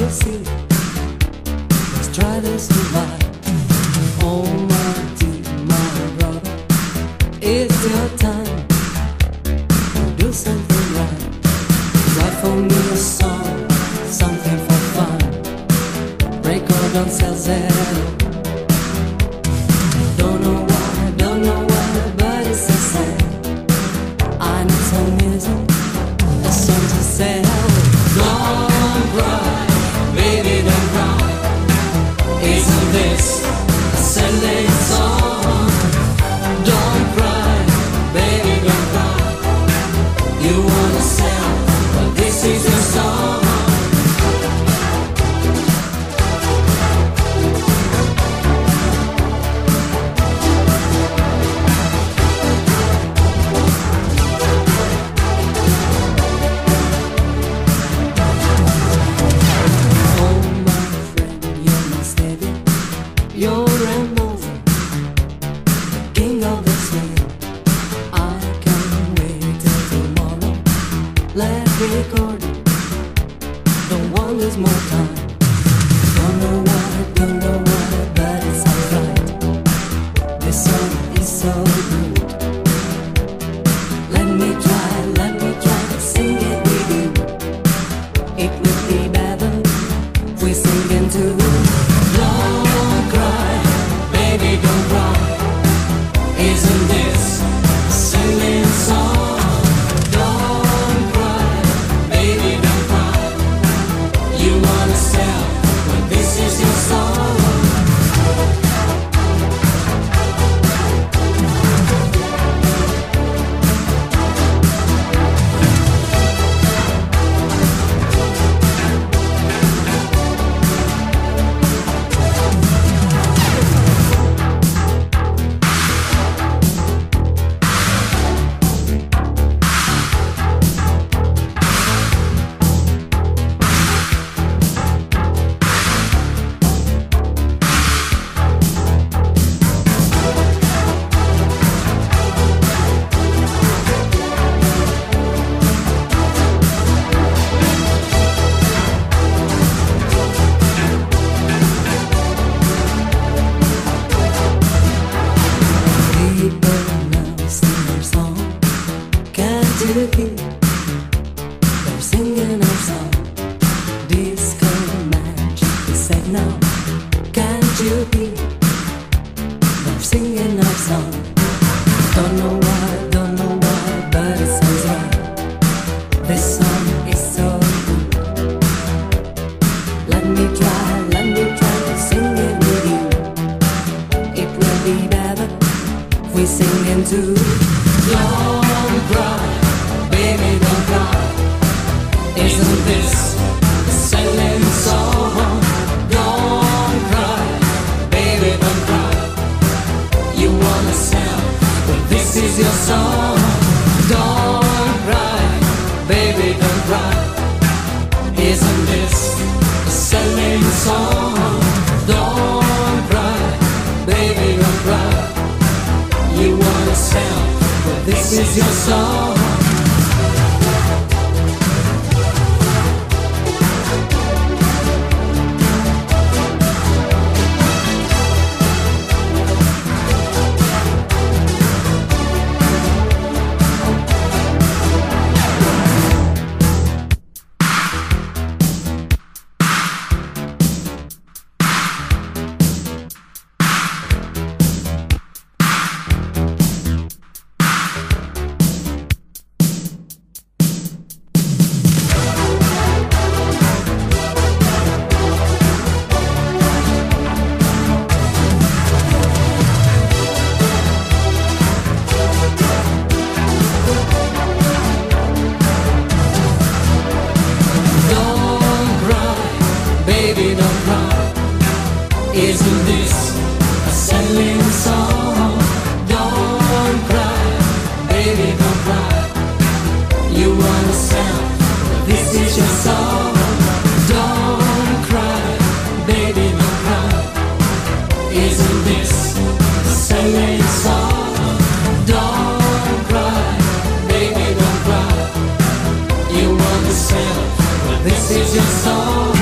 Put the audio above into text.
Let's try this tonight. Oh my dear, my brother, it's your time. Do something right. Write for me a song, something for fun. Record on sales small. we sing into. Don't cry, baby, don't cry. Isn't this a selling song? Don't cry, baby, don't cry. You wanna sell, but this is your song. this is your song. Hoje é já